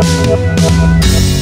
We'll be